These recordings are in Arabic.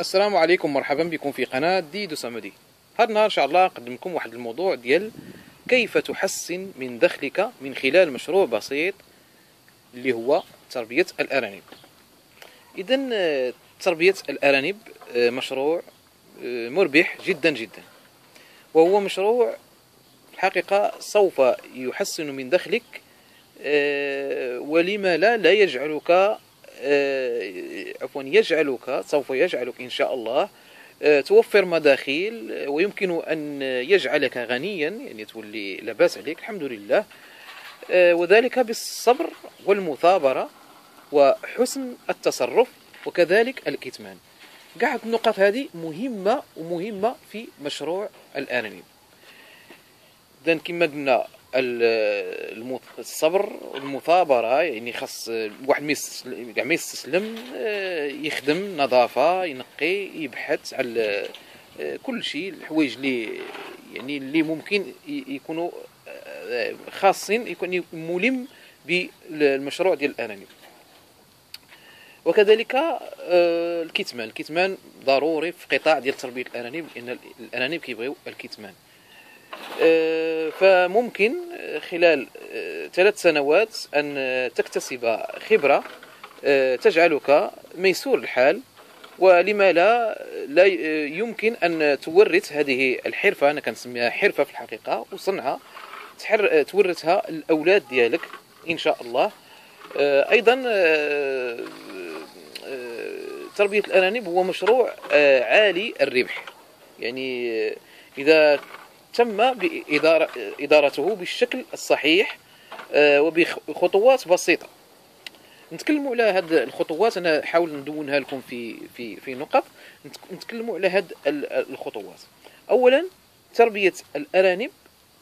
السلام عليكم مرحبا بكم في قناة ديدو سامدي هذا النهار إن شاء الله نقدم لكم واحد الموضوع ديال كيف تحسن من دخلك من خلال مشروع بسيط اللي هو تربية الأرانب. إذا آه، تربية الأرانب آه، مشروع آه، مربح جدا جدا. وهو مشروع الحقيقة سوف يحسن من دخلك ولما لا لا يجعلك عفوا يجعلك سوف يجعلك إن شاء الله توفر مداخيل ويمكن أن يجعلك غنيا يعني تولي لاباس عليك الحمد لله. وذلك بالصبر والمثابرة وحسن التصرف وكذلك الكتمان. قاعد النقط هذه مهمة ومهمة في مشروع الأنانيب إذا كما قلنا الصبر والمثابره يعني خاص واحد ما يستسلم آه، يخدم نظافة ينقي يبحث على آه، كل شيء الحوايج اللي يعني اللي ممكن يكونوا آه، خاصين يكون ملم بالمشروع ديال الانانيب وكذلك الكتمان. الكتمان ضروري في قطاع ديال تربيه الانانيب لأن الانانيب كيبغيو الكتمان. فممكن خلال آه، ثلاث سنوات أن تكتسب خبرة آه، تجعلك ميسور الحال ولما لا لا يمكن أن تورث هذه الحرفة أنا كنسميها حرفة في الحقيقة وصنعة تورثها الأولاد ديالك إن شاء الله. أيضا تربية الأنانيب هو مشروع عالي الربح. يعني إذا تم بإدارة إدارته بالشكل الصحيح آه، وبخطوات بسيطة. نتكلموا على هاد الخطوات أنا حاول ندونها لكم في في في نقط. نتكلموا على هاد الخطوات. اولا تربية الأرانب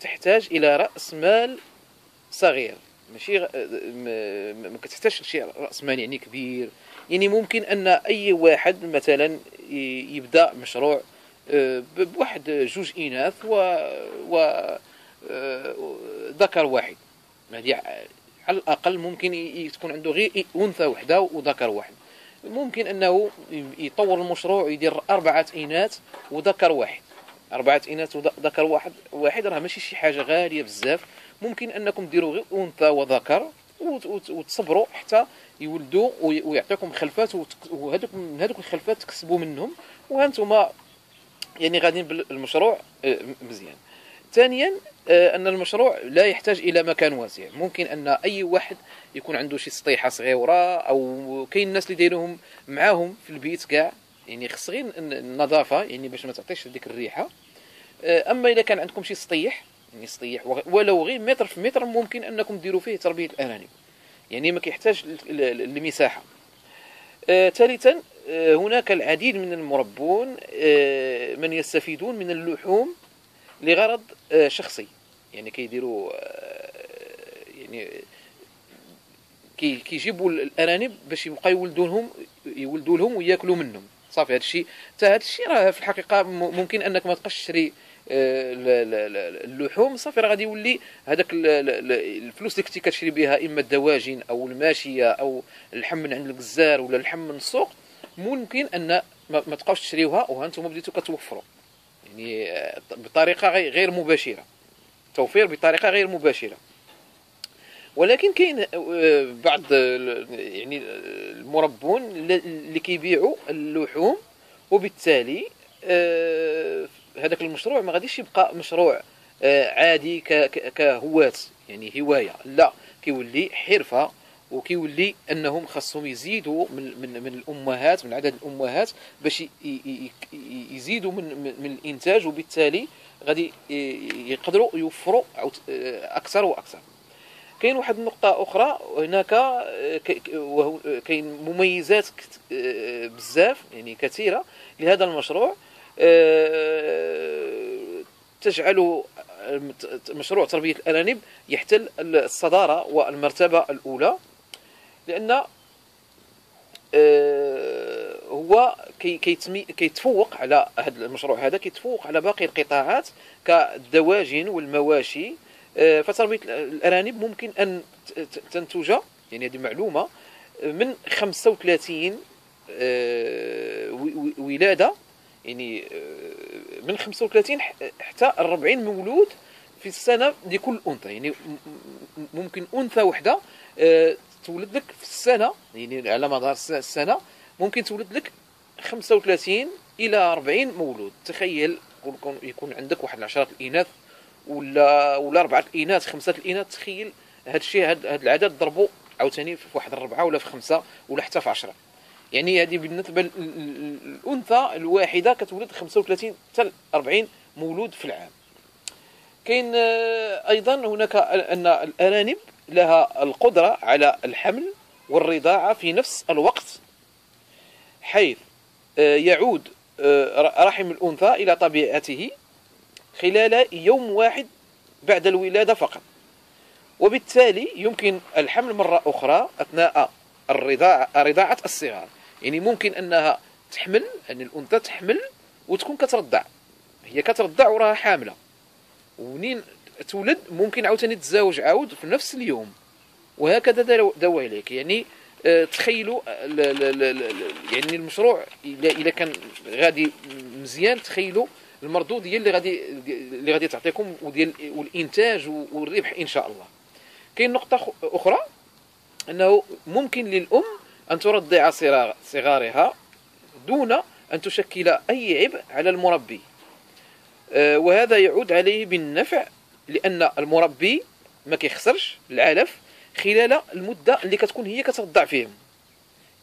تحتاج إلى رأس مال صغير. ماشي؟ ما كتحتاجش شي رأس مال يعني كبير. يعني ممكن أن أي واحد مثلا يبدأ مشروع بواحد جوج إناث و و آه، ذكر واحد. هذه على الأقل ممكن تكون عنده غير أنثى وحدة وذكر واحد. ممكن أنه يطور المشروع ويدير أربعة إناث وذكر واحد. أربعة إناث وذكر واحد واحد راه ماشي شي حاجة غالية بزاف. ممكن أنكم ديروا غير أنثى وذكر وتصبروا حتى يولدوا ويعطيكم خلفات وهذوك من هذوك الخلفات تكسبوا منهم. وهانتم يعني غاديين بالمشروع آه، مزيان. ثانيا آه، أن المشروع لا يحتاج إلى مكان واسع. ممكن أن أي واحد يكون عنده شي سطيحة صغيرة أو كاين الناس اللي دايروهم معاهم في البيت كاع. يعني خص غير النظافة يعني باش ما تعطيش ديك الريحة. آه، أما إذا كان عندكم شي سطيح يعني سطيح ولو غير متر في متر ممكن أنكم ديروا فيه تربية الأرانب. يعني ما كيحتاج المساحه ثالثا هناك العديد من المربون آه، من يستفيدون من اللحوم لغرض آه، شخصي. يعني كيديروا يعني كيجيبوا الأرانب باش يبقى يولدوا لهم يولدوا لهم وياكلوا منهم. صافي هذا الشيء حتى هذا الشيء راه في الحقيقة ممكن أنك ما تبقاش تشري اللحوم. صافي راه غادي يولي هذاك الفلوس اللي كنتي كتشري بها إما الدواجن أو الماشية أو اللحم من عند الجزار ولا اللحم من السوق ممكن أن ما تبقاوش تشريوها وهانتم بديتوا كتوفروا يعني آه، بطريقة غير مباشرة. توفير بطريقة غير مباشرة. ولكن كاين آه، بعض يعني المربون اللي كيبيعوا اللحوم وبالتالي آه، هذاك المشروع ما غاديش يبقى مشروع عادي كهواة يعني هواية. لا كيولي حرفة وكيولي أنهم خاصهم يزيدوا من من من الأمهات من عدد الأمهات باش يزيدوا من من الإنتاج وبالتالي غادي يقدروا يوفروا أكثر وأكثر. كاين واحد النقطة أخرى هناك كاين مميزات بزاف يعني كثيرة لهذا المشروع. تجعل مشروع تربية الأرانب يحتل الصدارة والمرتبة الأولى. لأن آه، هو كي كيتفوق على هذا المشروع هذا كيتفوق على باقي القطاعات كالدواجن والمواشي آه، فتربيه الأرانب ممكن أن تنتج يعني هذه معلومة من 35 آه، الولاده يعني آه، من 35 حتى 40 مولود في السنة لكل أنثى يعني ممكن أنثى وحدة آه، تولد لك في السنة يعني على مدار السنة ممكن تولد لك 35 إلى 40 مولود. تخيل يكون عندك واحد العشرة الإناث ولا ولا أربعة الإناث خمسة الإناث. تخيل هذا الشيء هذا العدد ضربوا عاوتاني في واحد الربعة ولا في خمسة ولا حتى في عشرة. يعني هذه بالنسبة للأنثى الواحدة كتولد 35 حتى 40 مولود في العام. كاين آه، أيضا هناك أن الأرانب لها القدرة على الحمل والرضاعة في نفس الوقت حيث آه، يعود آه، رحم الأنثى إلى طبيعته خلال يوم واحد بعد الولادة فقط. وبالتالي يمكن الحمل مرة أخرى أثناء الرضاعة رضاعة الصغار. يعني ممكن أنها تحمل أن الأنثى تحمل وتكون كترضع هي كترضع وراها حاملة. ومنين تولد ممكن عاوتاني تتزاوج عاود في نفس اليوم. وهكذا دواليك يعني آه، تخيلوا يعني المشروع اذا كان غادي مزيان تخيلوا المردود ديال اللي غادي اللي غادي تعطيكم وديال والإنتاج والربح إن شاء الله. كاين نقطة أخرى أنه ممكن للأم أن ترضع صغارها دون أن تشكل أي عبء على المربي. آه، وهذا يعود عليه بالنفع لأن المربي ما كيخسرش العلف خلال المدة اللي كتكون هي كترضع فيهم.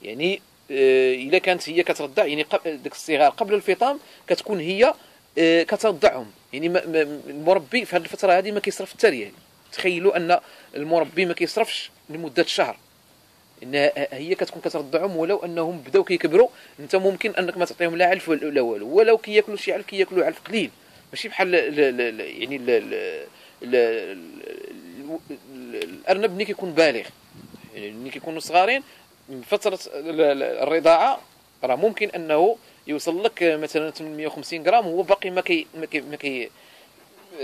يعني آه، إذا كانت هي كترضع يعني ديك الصغار قبل الفطام كتكون هي آه، كترضعهم يعني المربي في هذه الفترة هذه ما كيصرف حتى ريال تخيلوا أن المربي ما كيصرفش لمدة شهر. إن هي كتكون كترضعهم ولو أنهم بداو كيكبروا أنت ممكن أنك ما تعطيهم لا علف ولا والو. ولو كياكلوا شي علف كياكلوا علف قليل. ماشي بحال يعني الأرنب ملي كيكون بالغ. يعني ملي كيكونوا صغارين فترة الرضاعة راه ممكن أنه يوصل لك مثلا 850 غرام وهو باقي ما كي ما كي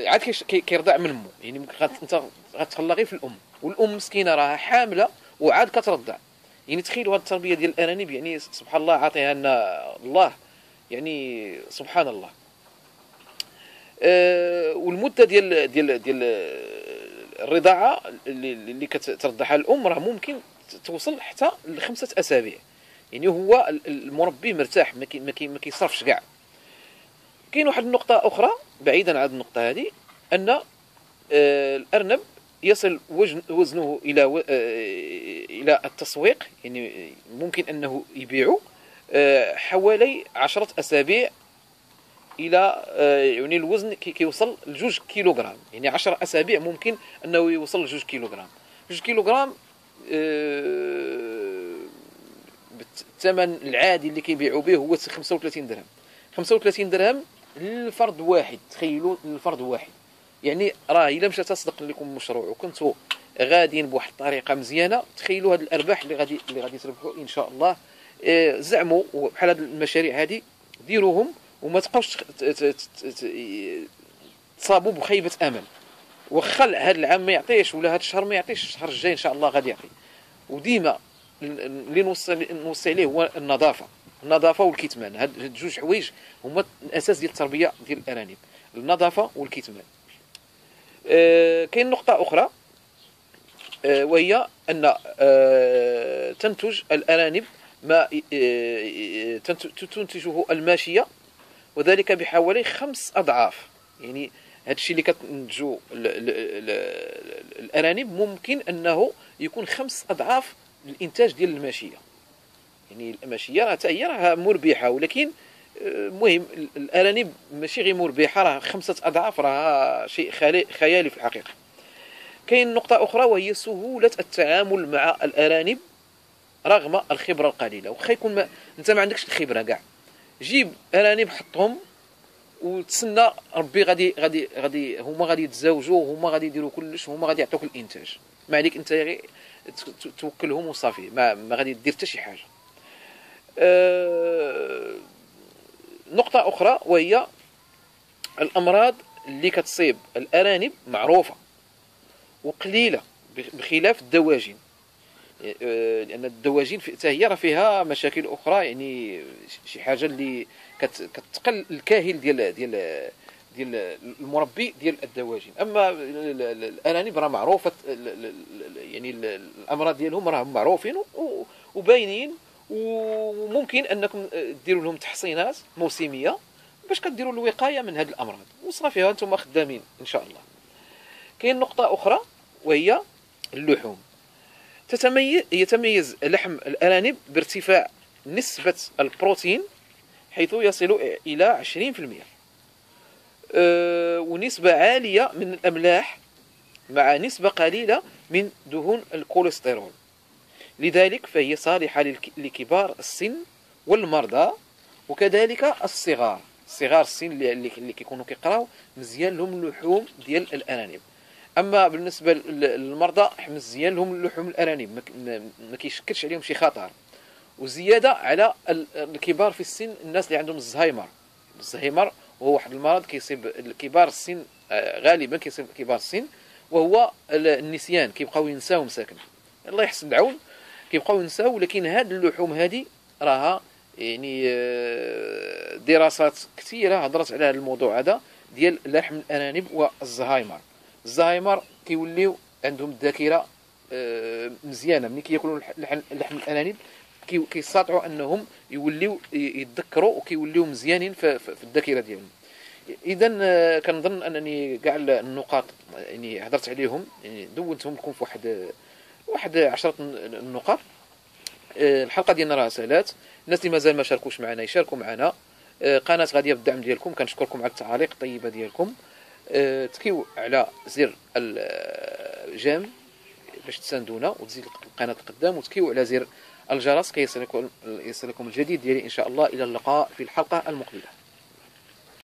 عاد كيرضع من امه يعني أنت غتخلى غير في الأم. والأم مسكينة راها حاملة وعاد كترضع. يعني تخيلوا هذه التربية ديال الأرانب يعني سبحان الله عاطيها لنا الله. يعني سبحان الله. والمدة ديال ديال ديال الرضاعة اللي, اللي كترضعها الأم راه ممكن توصل حتى لخمسة أسابيع. يعني هو المربي مرتاح ما كيصرفش كاع. كاين واحد النقطة أخرى بعيدا عن النقطة هذه أن آه، الأرنب يصل وزنه إلى آه، إلى التسويق يعني ممكن أنه يبيع آه، حوالي عشرة أسابيع إلى يعني الوزن كيوصل لجوج كيلوغرام. يعني عشرة أسابيع ممكن أنه يوصل لجوج كيلوغرام. جوج كيلوغرام بالثمن العادي اللي كيبيعوا به هو 35 درهم. 35 درهم للفرد واحد. تخيلوا للفرد واحد. يعني راه إلا مشى تصدق لكم مشروع وكنتوا غاديين بواحد الطريقة مزيانة. تخيلوا هذه الأرباح اللي غادي اللي غادي تربحوا إن شاء الله. آه، زعموا بحال هذه المشاريع هذه ديروهم. وما تبقاوش تصابوا بخيبة أمل. واخا هذا العام ما يعطيش ولا هذا الشهر ما يعطيش الشهر الجاي إن شاء الله غادي يعطي. وديما اللي نوصي نوصي عليه هو النظافة. النظافة والكتمان. هاد جوج حوايج هما الأساس ديال التربية ديال الأرانب. النظافة والكتمان. آه كاين نقطة أخرى آه وهي أن آه تنتج الأرانب ما تنتجه الماشية وذلك بحوالي خمس أضعاف. يعني هذا الشيء اللي كتنتجو الأرانب ممكن أنه يكون خمس أضعاف الانتاج ديال الماشية. يعني الماشية راه هي راه مربحة ولكن المهم آه، الأرانب ماشي غير مربحة راه خمسة أضعاف راه شيء خيالي في الحقيقة. كاين نقطة أخرى وهي سهولة التعامل مع الأرانب رغم الخبرة القليلة. واخا يكون ما أنت ما عندكش الخبرة كاع. جيب ارانب حطهم وتسنى ربي غادي غادي غادي هما غادي يتزاوجوا هما غادي يديروا كلش هما غادي يعطوك الإنتاج. ما عليك أنت غير توكلهم وصافي ما, ما غادي دير حتى شي حاجة. آه، نقطة أخرى وهي الأمراض اللي كتصيب. الأرانب معروفة وقليلة بخلاف الدواجن. لأن الدواجن حتى هي راه فيها مشاكل أخرى يعني شي حاجة اللي كتقل الكاهل ديال ديال ديال المربي ديال الدواجن أما الأرانب راه معروفة يعني الأمراض ديالهم راه معروفين وباينين وممكن أنكم ديروا لهم تحصينات موسمية باش كديروا الوقاية من هذه الأمراض. وصافي أنتم خدامين إن شاء الله. كاين نقطة أخرى وهي اللحوم. تتميز يتميز لحم الأرانب بارتفاع نسبة البروتين حيث يصل إلى 20% أه ونسبة عالية من الأملاح مع نسبة قليلة من دهون الكوليسترول. لذلك فهي صالحة لكبار السن والمرضى وكذلك الصغار. صغار السن اللي, كيكونوا كيقراو مزيان لهم اللحوم ديال الأرانب. أما بالنسبة للمرضى مزيان لهم اللحوم الأرانب. ما كيشكلش عليهم شي خطر. وزيادة على الكبار في السن الناس اللي عندهم الزهايمر. الزهايمر وهو واحد المرض كيصيب كبار السن آه، غالبا كيصيب كبار السن وهو النسيان. كيبقاو ينساو مساكن. الله يحسن العون. كيبقاو ينساو ولكن هاد اللحوم هادي راها يعني آه، دراسات كثيرة هضرت على هذا الموضوع هذا ديال لحم الأرانب والزهايمر. الزهايمر كيوليو عندهم الذاكرة آه، مزيانة. ملي كياكلوا لحم الارانب كيستطيعوا أنهم يوليو يتذكروا وكيوليو مزيانين في, الذاكرة ديالهم. اذا آه، كنظن أنني كاع النقاط يعني هضرت عليهم يعني دونتهم لكم في واحد واحد عشرة النقاط آه، الحلقة ديالنا راه سهلات. الناس اللي مازال ما شاركوش معنا يشاركوا معنا. قناة غادية بالدعم ديالكم. كنشكركم على التعاليق الطيبة ديالكم. تكيو على زر الجيم باش تساندونا وتزيد القناة القدام وتكيو على زر الجرس كيصلكم يصلكم الجديد ديالي إن شاء الله إلى اللقاء في الحلقة المقبلة.